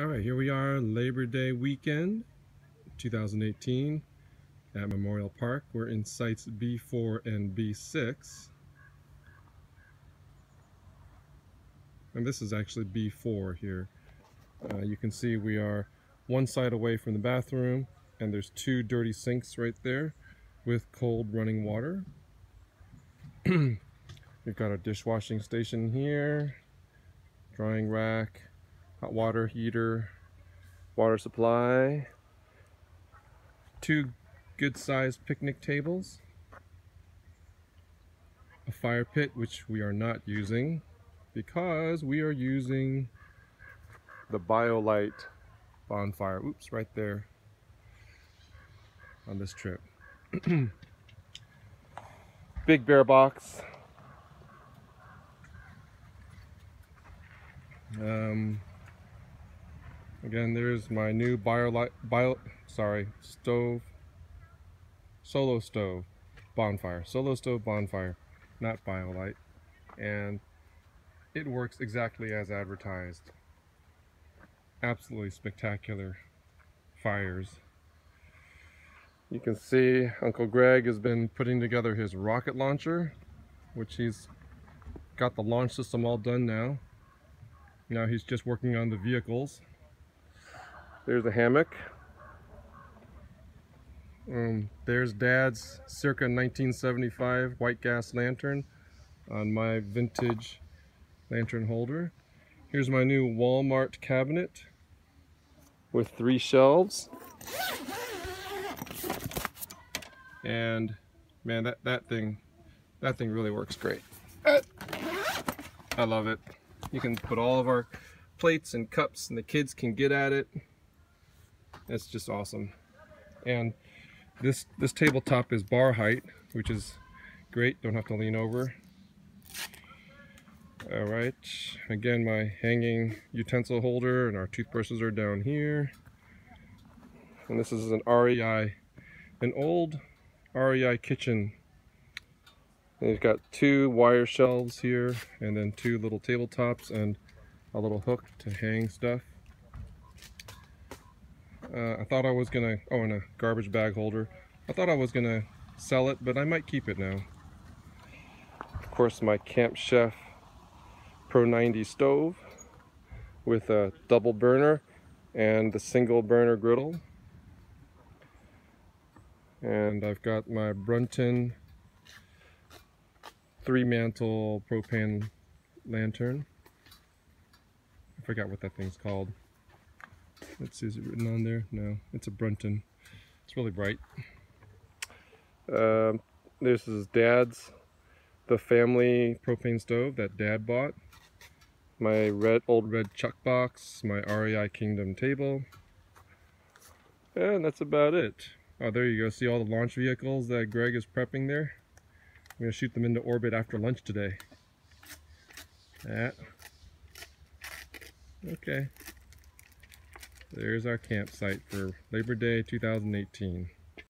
All right, here we are, Labor Day weekend, 2018, at Memorial Park. We're in sites B4 and B6. And this is actually B4 here. Uh, you can see we are one side away from the bathroom, and there's two dirty sinks right there with cold running water. We've got our dishwashing station here, drying rack, hot water heater, water supply, two good sized picnic tables, a fire pit which we are not using because we are using the BioLite bonfire. Oops, right there on this trip. Big bear box. Um, Again, there's my new bio, bio sorry, stove, solo stove, bonfire, solo stove bonfire, not BioLite. And it works exactly as advertised. Absolutely spectacular fires. You can see Uncle Greg has been putting together his rocket launcher, which he's got the launch system all done now. Now he's just working on the vehicles. There's a hammock. Um, there's Dad's circa 1975 white gas lantern on my vintage lantern holder. Here's my new Walmart cabinet with three shelves. And man, that, that thing, that thing really works great. I love it. You can put all of our plates and cups and the kids can get at it. It's just awesome. And this, this tabletop is bar height, which is great. Don't have to lean over. All right, again, my hanging utensil holder and our toothbrushes are down here. And this is an REI, an old REI kitchen. It's got two wire shelves here and then two little tabletops and a little hook to hang stuff. Uh, I thought I was gonna, oh, and a garbage bag holder. I thought I was gonna sell it, but I might keep it now. Of course, my Camp Chef Pro 90 stove with a double burner and the single burner griddle. And I've got my Brunton three mantle propane lantern. I forgot what that thing's called. Let's see, is it written on there? No, it's a Brunton. It's really bright. Um, this is Dad's, the family propane stove that Dad bought. My red, old red chuck box, my REI Kingdom table. And that's about it. Oh, there you go. See all the launch vehicles that Greg is prepping there? I'm going to shoot them into orbit after lunch today. That. Okay. There's our campsite for Labor Day 2018.